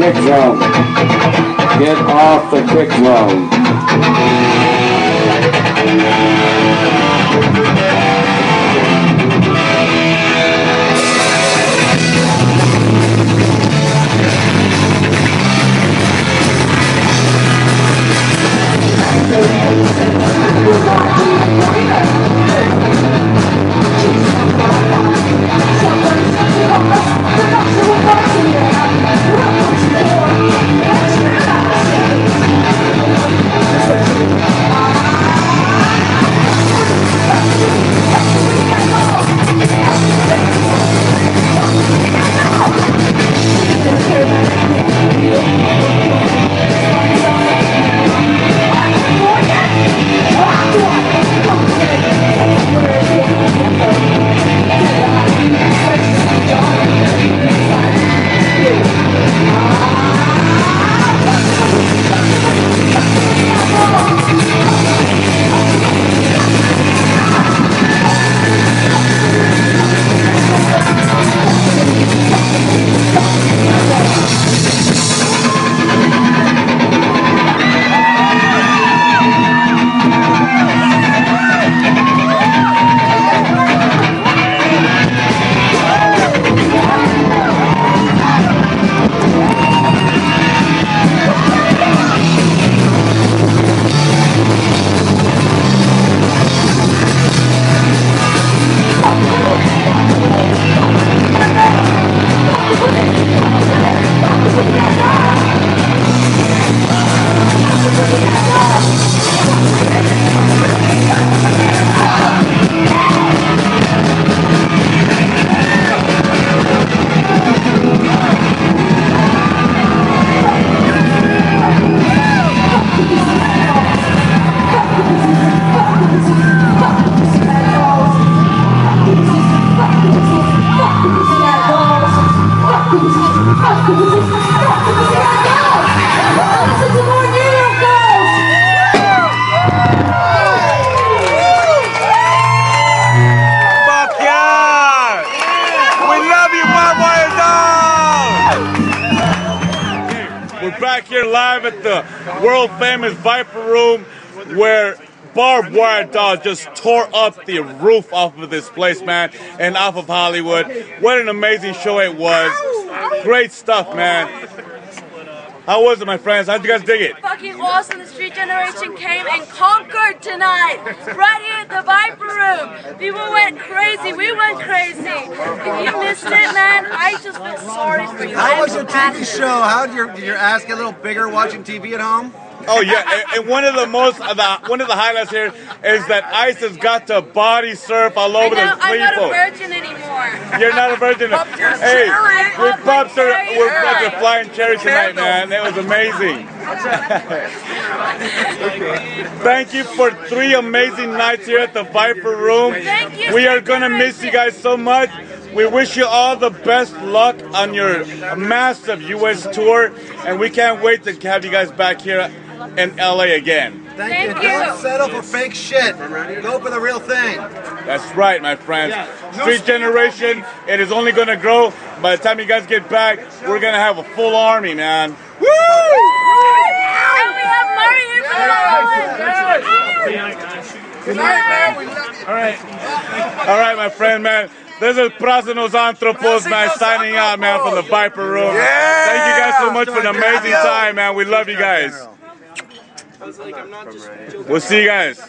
Kick zone. Get off the kick zone. Barb back here live at the world famous Viper Room where Barb Wire Dolls just tore up the roof off of this place, man, and off of Hollywood. What an amazing show it was. Great stuff, man. How was it, my friends? How'd you guys dig it? Fucking awesome. The Street Generation came and conquered tonight. Right here at the Viper Room. People went crazy. We went crazy. If you missed it, man, I just feel sorry for you. How was your TV show? How did your did your ass get a little bigger watching TV at home? Oh yeah, and, and one of the most of the one of the highlights here is that Isis got to body surf all over know, the I'm not a virgin anymore. You're not a virgin. Your hey, we Pop my pops are cherry. we're about to flying cherry tonight, man. It was amazing. Thank you for three amazing nights here at the Viper Room. Thank you, We are gonna miss you guys so much. We wish you all the best luck on your massive U.S. tour, and we can't wait to have you guys back here in LA again. Thank, Thank you. you. Don't settle for fake shit. Go for the real thing. That's right, my friends. Street Generation, it is only going to grow. By the time you guys get back, we're going to have a full army, man. Woo! And we have Murray here for the All right. All right, my friend, man. This is Prasinos Anthropos, man, signing out, man, from the Viper Room. Thank you guys so much for an amazing time, man. We love you guys. We'll see you guys.